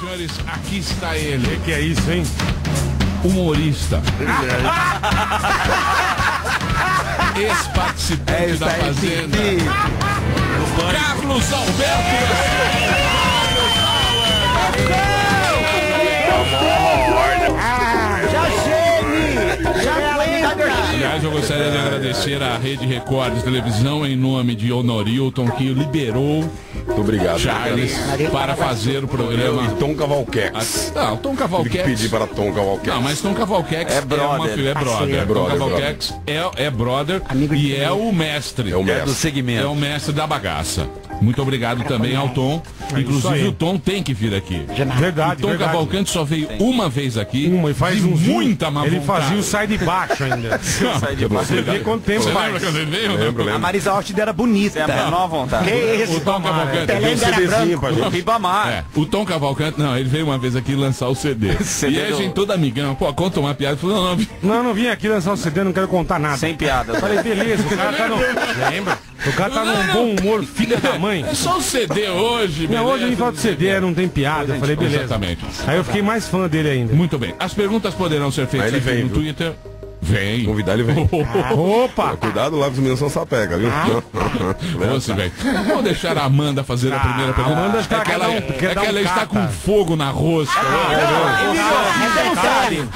senhores, aqui está ele. O que, que é isso, hein? Humorista. Ex-participante da Fazenda. Carlos Alberto. Aliás, eu gostaria de agradecer à Rede Record de Televisão em nome de Honorilton, que liberou Muito obrigado. Charles para fazer o programa. E Tom Cavalquex. Não, Tom Tive que Cavalquex. pedir para Tom Cavalquex. Não, mas Tom Cavalquex É brother. uma filha, é brother. É brother, Tom é Cavalquex é, é brother Amigo e é o mestre. É o É mestre. do É segmento. o mestre da bagaça. Muito obrigado também ao Tom. É. Inclusive o Tom tem que vir aqui. Verdade, O Tom verdade. Cavalcante só veio uma vez aqui. Uma, e faz um muita má Ele vontade. fazia o sai de baixo ainda. Sai de baixo. Você vê quanto tempo Você faz. lembra quando ele veio? Lembro, A lembro. Marisa Hort era bonita. Tem a menor vontade. Que isso? O Tom Cavalcante. Veio- era CDzinho pra gente. É, o Tom Cavalcante, não, ele veio uma vez aqui lançar o CD. CD e aí a gente toda amigão, pô, conta uma piada. Falou, não, não, Não, eu não vim aqui lançar o CD, não quero contar nada. Sem piada. Falei, beleza, o cara tá no. Lembra? O cara tá num bom humor, filha da mãe. é só o CD hoje, Não, hoje a gente fala beleza? de CD, não tem piada. Eu falei, beleza. Exatamente. Aí eu fiquei mais fã dele ainda. Muito bem. As perguntas poderão ser feitas aqui vem, no viu? Twitter. Vem. Convidar ele vem. Opa! Cuidado lá os meninos são sapeca, viu? Você, velho. Vamos deixar a Amanda fazer a primeira pergunta. Ah, Amanda tá- é que ela, um- é que um ela está com fogo na rosca. Eu amo.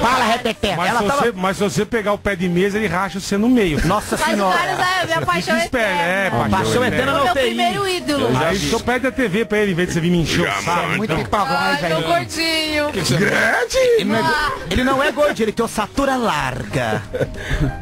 Fala, Repeté. Mas, Ela se tava... você, mas se você pegar o pé de mesa, ele racha você no meio. Nossa Mas o senhora. Carlos é minha paixão Fica esperto, é, eterna. Paixão eterna É na o meu UTI. primeiro ídolo. Aí só pede a TV pra ele, em vez de você vir me encher o saco. Muito pavão, Ai, meu velho. gordinho. Ele não, é, ele não é gordinho, ele tem ossatura larga.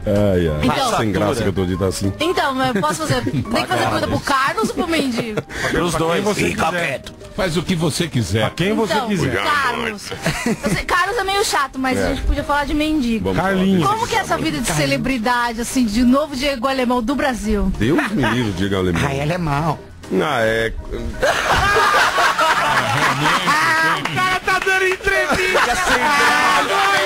Ai, ai. Então- Sem graça que eu tô dito assim. Então, eu posso fazer. Tem que fazer pergunta pro Carlos ou pro Mendy? Pelos dois. você Fica quieto. Faz o que você quiser. Quem você Então, quiser. Carlos. Sei, Carlos é meio chato, mas a gente podia falar de mendigo. Vamos Carlinhos. Como que é essa vida de celebridade, assim, de novo Diego Alemão do Brasil? Deus me livre, diga alemão. Ai, ela é mal. Ah, é. O cara tá dando entrevista.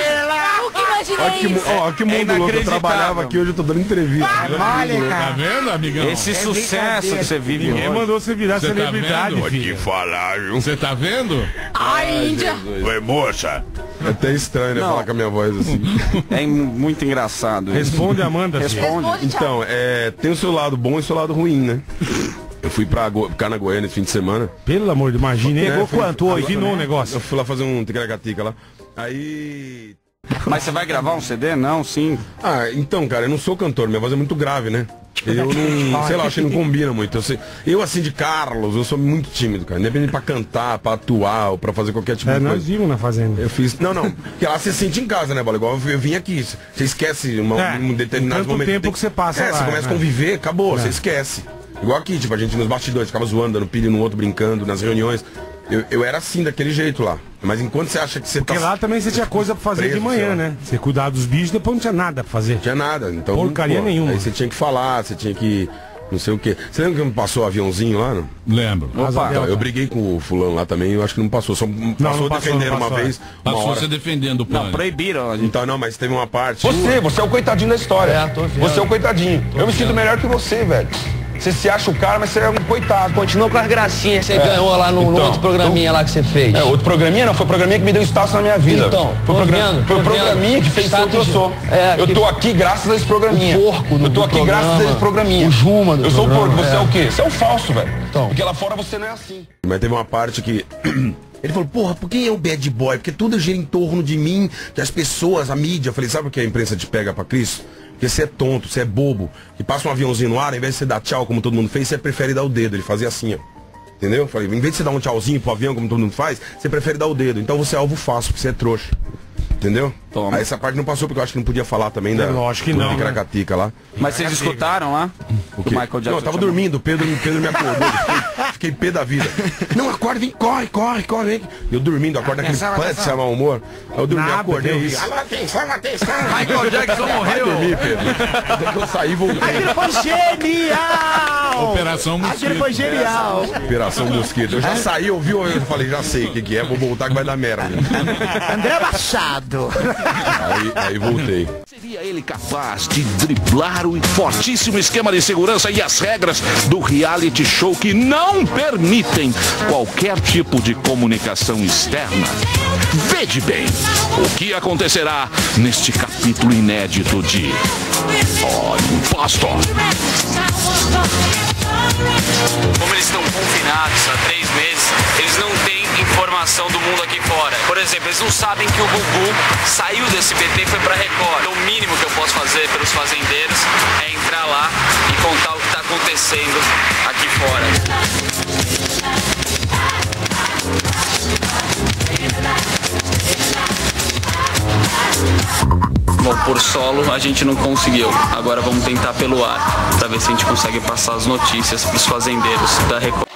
Eu que Olha que, imaginei mu- ó, que mundo louco. Eu inacreditável. trabalhava aqui, hoje eu tô dando entrevista. Olha, Tá cara. vendo, amigão? Esse sucesso que você vive Ninguém hoje. mandou você virar Você tá celebridade, vendo? filho. falar, viu? Você tá vendo? Ai, Índia. Oi, moça. É até estranho, né? Não. Falar com a minha voz assim. É muito engraçado. isso. Responde, Amanda. filho. Responde. Então, é, tem o seu lado bom e o seu lado ruim, né? Eu fui pra Go ficar na Goiânia esse fim de semana. Pelo amor de Deus, imagina. Pegou Foi- quanto hoje, Afinou né? o negócio. Eu fui lá fazer um ticaracatica lá. Aí. Mas você vai gravar um CD? Não, sim. Ah, então, cara, eu não sou cantor, minha voz é muito grave, né? Eu não, sei lá, acho que não combina muito. Eu, sei, eu assim, de Carlos, eu sou muito tímido, cara. Independente pra cantar, pra atuar ou pra fazer qualquer tipo É, de nós coisa. vimos na fazenda. Eu fiz. Não, não. Porque lá você sente em casa, né, Bola? Igual eu, eu vim aqui. Você esquece uma, É, um determinado tanto momento. tempo Tem que você passa É, lá, você começa né? a conviver, acabou, você esquece. Igual aqui, tipo, a gente nos bastidores, ficava zoando, dando pilha no outro, brincando, nas reuniões. Eu, eu era assim, daquele jeito lá. Mas enquanto você acha que você Porque tá. lá também você tinha coisa pra fazer de Preso, sei manhã, né? Você cuidar dos bichos, depois não tinha nada pra fazer. Não tinha nada. Então, Porcaria nenhuma. Aí você tinha que falar, você tinha que. Não sei o quê. Você lembra que me passou o aviãozinho lá? Não? Lembro. Asa Então, eu briguei com o fulano lá também, eu acho que não passou. Só passou, não passou, defendendo não uma passou, vez. Uma Passou hora. você defendendo o Não, plano. proibiram. a gente. Então não, mas teve uma parte. Você, você é o coitadinho da história. você é o coitadinho. eu me sinto melhor que você, velho. Você se acha o cara, mas você é um coitado. Continua com as gracinhas que você ganhou lá no, no Então, outro programinha lá que você fez. É, outro programinha não, foi o programinha que me deu espaço na minha vida. Então, foi o tô progra- vendo, foi o programinha que fez o que eu sou. é, eu tô aqui graças a esse programinha. O porco do- eu tô aqui programa. graças a esse programinha. O Juma do Eu sou o porco, você é. é. o quê? Você é o falso, velho. Então. Porque lá fora você não é assim. Mas teve uma parte que. Ele falou, porra, por que é o bad boy? Porque tudo gira em torno de mim, que as pessoas, a mídia. Eu falei, sabe o que a imprensa te pega pra Cristo? Porque você é tonto, você é bobo. Que passa um aviãozinho no ar, ao invés de você dar tchau, como todo mundo fez, você prefere dar o dedo. Ele fazia assim, ó. Entendeu? Eu Falei, em vez de você dar um tchauzinho pro avião, como todo mundo faz, você prefere dar o dedo. Então você é alvo fácil, porque você é trouxa. Entendeu? Toma. Aí essa parte não passou porque eu acho que não podia falar também da. lógico que não, né? Ticaracatica lá. Mas vocês escutaram lá? O o Michael Jackson não, eu tava chamou. dormindo, o Pedro, o Pedro me acordou. Fiquei, pé da vida. Não, acorda, vem, corre, corre, corre. Vem. Eu dormindo, acorda aquele pante de chamar humor. Aí eu dormi, Nada, acordei. isso. vi, "Alô, atenção, atenção. Michael Jackson Vai morreu. dormir, Pedro. Até que eu saí e voltei. Aquilo foi genial! Operação Aquilo foi Mosquito. genial! Operação Mosquito. Eu já saí, ouvi, eu falei, já sei o que, que é, vou voltar que vai dar merda. André Machado! Aí, aí voltei. Seria ele capaz de driblar o fortíssimo esquema de segurança e as regras do reality show que não permitem qualquer tipo de comunicação externa? Veja bem o que acontecerá neste capítulo inédito de O Impostor. Como eles estão confinados há três meses, eles não têm informação do mundo aqui fora. Por exemplo, eles não sabem que o Gugu saiu do SBT e foi pra Record. Então, o mínimo que eu posso fazer pelos fazendeiros é entrar lá e contar o acontecendo aqui fora. Bom, por solo a gente não conseguiu. Agora vamos tentar pelo ar, pra ver se a gente consegue passar as notícias pros fazendeiros da Record.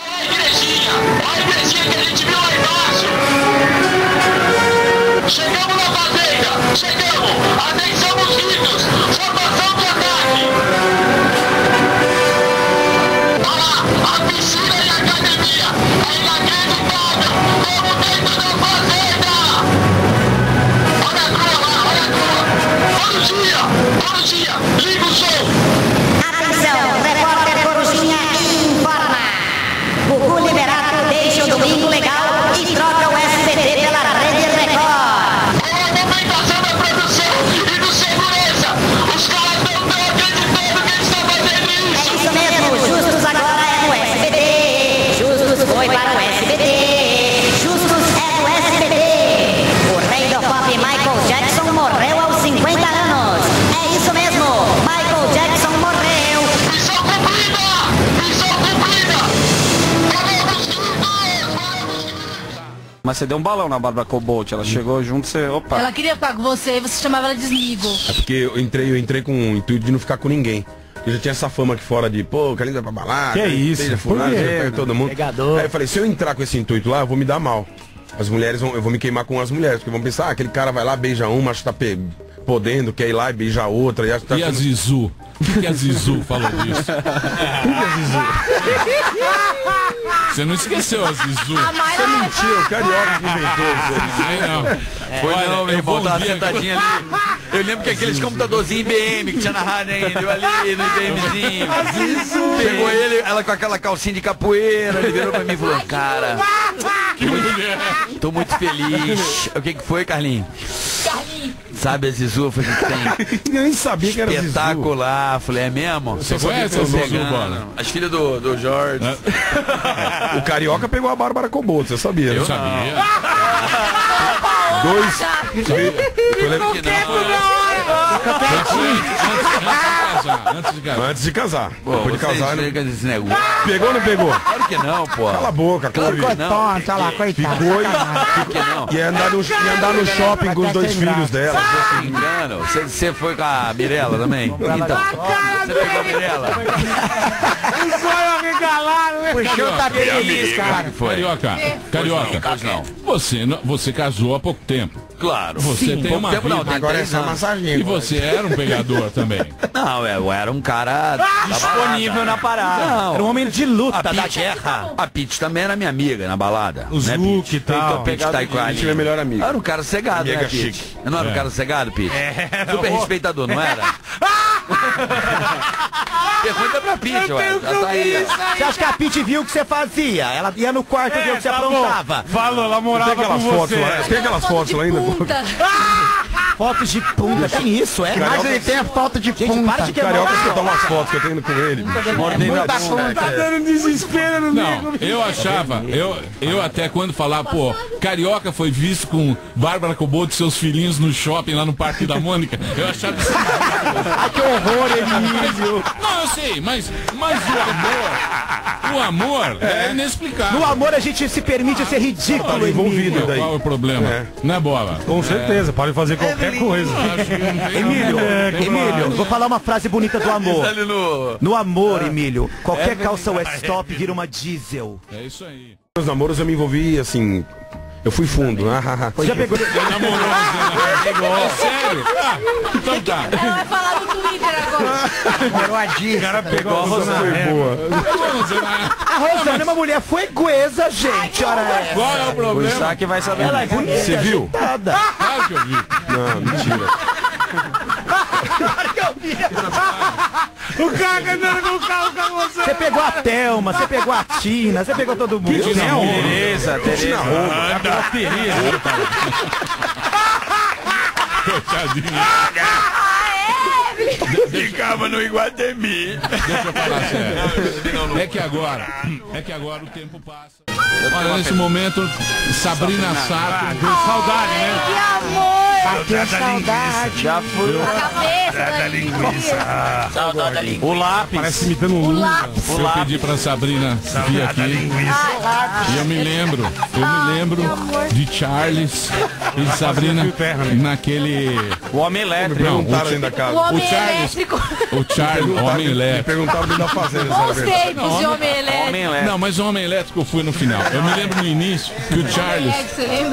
Chegamos na fazenda! Chegamos! Atenção mosquitos! Formação você deu um balão na Bárbara Cobolt, ela chegou junto, você. Opa. Ela queria ficar com você e você chamava ela de Smigo. É porque eu entrei, eu entrei com o intuito de não ficar com ninguém. Eu já tinha essa fama aqui fora de, pô, Carlinhos vai pra balada. Que isso? Beija Por fulano, pega todo mundo. Pegador. Aí eu falei, se eu entrar com esse intuito lá, eu vou me dar mal. As mulheres vão, eu vou me queimar com as mulheres, porque vão pensar, ah, aquele cara vai lá, beija uma, acho que tá pe- podendo, quer ir lá e beijar outra. E, acho que tá E a Zizu? O que, que a Zizu falou disso? Você não esqueceu a Zizu? Você mentiu, o carioca que inventou isso aí. Aí não. Foi Olha, não, meu eu sentadinho ali. Eu lembro que aqueles computadorzinhos IBM que tinha na rádio ainda, eu ali no IBMzinho. Pegou ele, ela com aquela calcinha de capoeira, ele virou pra mim e falou, cara, tô muito feliz. O que que foi, Carlinhos? Sabe a Zizu? Eu falei, tem. Eu nem sabia que era Zizu. Espetacular. Falei, é mesmo? Você conhece a Tô Zizu, pegando. Bola? As filhas do, do Jorge. O carioca pegou a Bárbara Coboto, você sabia? Eu né? sabia. Dois. Foi le- Que não. Antes de casar, antes de casar. Antes de casar. Pô, Depois de você casar, né? chega desse negócio. pegou ou não pegou? Claro que não, pô. Cala a boca, Claro que não. Tonta lá, coitado. Ficou e, Por que não? ia andar no, ia andar no shopping com os dois filhos dela. Tá me engano. Você, você foi com a Mirella também? Então, você pegou a Mirella? Puxou o tapete feliz, cara. Foi. Carioca, carioca. Não. Você, não- você casou há pouco tempo. Claro. Você tem Pouco uma tempo não, vida. tem Agora essa anos. massagem. E você era um pegador também. Não, eu era um cara disponível na parada. Não, Era um homem de luta, a da guerra. a Pete também era minha amiga na balada. Os né, e tal. Então, Pete tá com a A gente é melhor amigo. Eu era um cara cegado, Mega né, Pete? Eu não era um É. cara cegado, Pete? É, Super respeitador, não era? Pergunta pra Pete, ué. Já tá aí. Você acha que a Pete viu o que você fazia? Ela ia no quarto ver o que você tá aprontava. Falou, ela Tem morava aquelas com fotos você. lá? Tem aquelas fotos lá ainda? Punta. Fotos de punta, tem isso, é? Mas ele tem a foto de Gente, para de quebrar Carioca o escutar umas fotos que eu tenho com ele. Mordendo a bunda. Tá dando desespero no Não, eu achava, eu, eu até quando falava, pô, Carioca foi visto com Bárbara Coboto e seus filhinhos no shopping lá no Parque da Mônica, eu achava isso. Ai, que horror, Emílio. Não, eu sei, mas, mas o amor, o amor é inexplicável. No amor a gente se permite ser ridículo, Tá envolvido Emílio. daí. Qual é o problema? É. Não é bola? Com certeza, pode fazer qualquer coisa. Não tem Emílio, É. Emílio, vou falar uma frase bonita do amor. No... Amor, Emílio, qualquer calça Westop vira uma diesel. É isso aí. Nos namoros eu me envolvi assim. Eu fui fundo. Ah, ah, ah. Você já pegou... Namorou, né? É sério? Ah, então tá. Ela vai falar no A Disney. O cara pegou a Rosana Foi Ré. boa. A Rosana é uma mulher fueguesa, gente. Ora essa. Qual é o O problema? Isaac vai saber. Ela é bonita, Você viu? Claro que eu vi. Não, mentira. O cara andando com o carro com você. Você pegou a Thelma, você pegou a Tina, você pegou todo mundo. Tina Né, Roma. Tereza, Tereza. Ficava no Iguatemi. Deixa eu falar sério. É que agora, é que agora o tempo passa. Olha, nesse momento, Sabrina Sato. Deu saudade, né? Que amor! Bateu saudade. Já fui. Cabeça da linguiça. Saudade da língua. O lápis. Parece imitando um O Lula. lápis. Eu pedi pra Sabrina vir aqui. E eu me lembro, eu me lembro de Charles e Sabrina naquele. O homem elétrico. Não, Perguntaram o, dentro da O casa. homem O Charles. elétrico. o Charles, homem Me elétrico. perguntaram dentro da fazenda. Bons tempos de homem elétrico. Homem elétrico. Não, mas o homem elétrico eu fui no final. Eu me lembro no início que o Charles,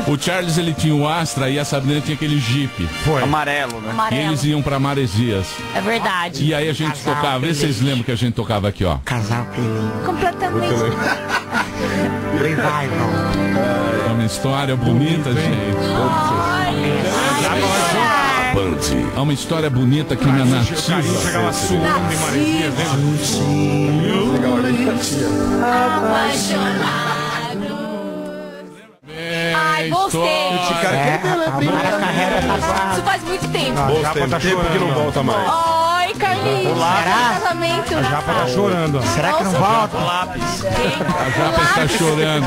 o Charles ele tinha o Astra e a Sabrina tinha aquele Jeep. Amarelo, né? E Amarelo. eles iam pra Maresias. É verdade. E aí a gente tocava, vê se vocês lembram que a gente tocava aqui, ó. Casal feliz. Completamente. Revival. É uma história bonita, gente. É uma história bonita que minha Carinho nativa. chegava em Lembra? Ai, gostei. É, a carreira tá Isso faz muito tempo. Bom tempo, tá tempo que não volta mais. Carlinhos. Será? Casamento. A japa tá chorando. Será que não volta? A Japa está chorando.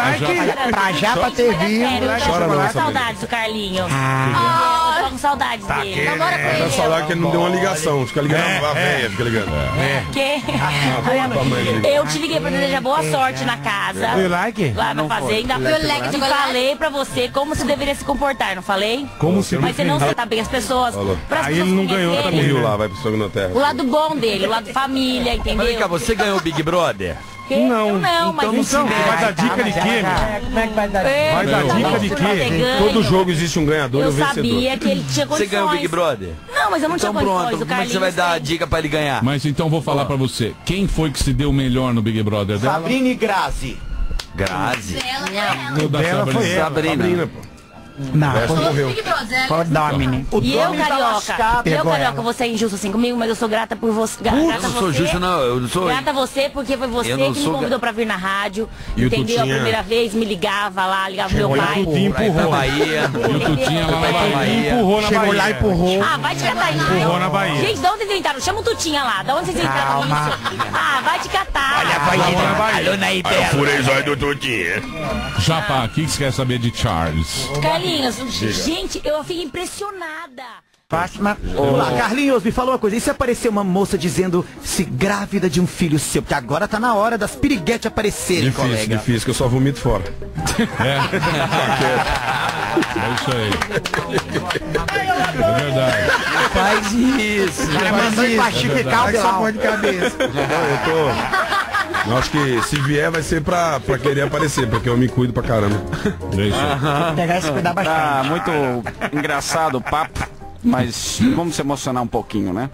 A Japa- Pra Japa ter vindo. Chora não, saudades do Carlinho. Ah, Tô com saudades dele. namora com ele. saudade que ele não deu uma ligação. Fica ligando a velha, fica ligando. Que? tua mãe liga. Eu te liguei pra desejar boa sorte na casa. You like? Lá na fazenda. You like E falei pra você como você deveria se comportar, não falei? Como se Mas você não tá bem as pessoas. Aí ele não ganhou também. Morreu lá, vai pro Na Terra. O lado bom dele, o lado família, Mas vem entendeu? cá, você ganhou o Big Brother? Não. Eu não, mas Então, então, vai dar dica de quê, meu? Como é que vai dar? É, Vai dar eu dica não de quê? Todo jogo existe um ganhador e Eu um vencedor. sabia que ele tinha Você condições. ganhou o Big Brother? Não, mas eu não Então tinha condições. pronto, o como é que você vai dar a dica pra ele ganhar? Mas então vou falar pra você. Quem foi que se deu melhor no Big Brother dela? Sabrina e Grazi. Grazi. Dela Sabrina. foi ela. Sabrina. Sabrina, pô. Não, Essa morreu. foi o Domini. O E eu, tá carioca, eu, carioca, você é injusto assim comigo, mas eu sou grata por você. gra- Eu grata a não sou você. justo, não. Eu não sou. Grata a você, porque foi você Eu que me convidou gra- pra vir na rádio. E o entendeu? Tutinha? A primeira vez, me ligava lá, ligava meu Chegou lá, pai. Tutinha Pra ir pra empurrou. Bahia. E o Tutinha lá na Bahia. Empurrou na Chegou Bahia. lá e empurrou. Ah, vai te catar. Empurrou na Bahia. Gente, de onde vocês entraram? Chama o Tutinha lá. De onde vocês entraram? Ah, vai te catar. Empurrou na Bahia. Furei zóio do Tutinha. Japa, o que você quer saber de Charles? Carlinhos, gente, eu fiquei impressionada. Fátima. Vamos lá, Carlinhos, me fala uma coisa. E se aparecer uma moça dizendo-se grávida de um filho seu? Porque agora tá na hora das piriguetes aparecerem, Difícil, colega. difícil, que eu só vomito fora. É isso aí. É verdade. Faz isso. Mandou empastificar o sabor de cabeça. Não, eu tô. Eu acho que se vier vai ser pra, pra querer aparecer, porque eu me cuido pra caramba. É isso aí. Pegar e se cuidar bastante. Tá muito engraçado o papo, mas vamos se emocionar um pouquinho, né?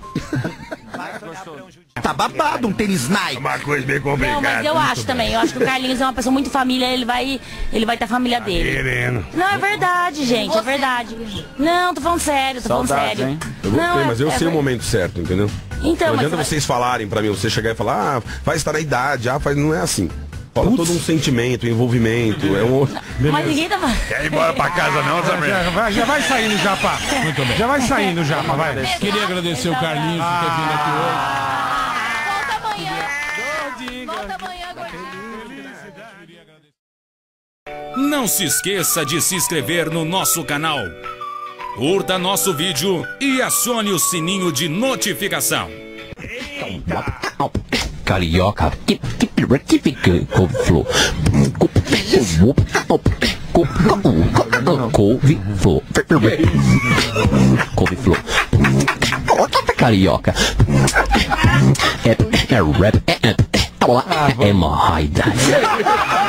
Tá babado um tênis Nike. Uma coisa bem Não, mas complicada. eu acho também. Eu acho que o Carlinhos é uma pessoa muito família, ele vai. Ele vai ter a família dele. Querendo. Não, é verdade, gente, é verdade. Não, tô falando sério, tô falando Saudades, sério. hein? Eu gostei, Não, é- mas eu é sei o momento certo, entendeu? Então, não adianta você vocês falarem pra mim, você chegar e falar, ah, vai estar na idade, ah, faz... não é assim. Fala todo um sentimento, um envolvimento, é um outro. Mas ninguém tá falando. Quer ir embora pra casa não, Sabrina? Já vai, já vai saindo, Japa. Muito bem. Já vai saindo, Japa, vai. Queria agradecer o Carlinhos por ter vindo aqui hoje. Não se esqueça de se inscrever no nosso canal. Curta nosso vídeo e acione o sininho de notificação. Carioca, que que que fica com flow. Couve flow. Couve flow. Carioca. É, é rap. É, é, é, é, é, é, é, é,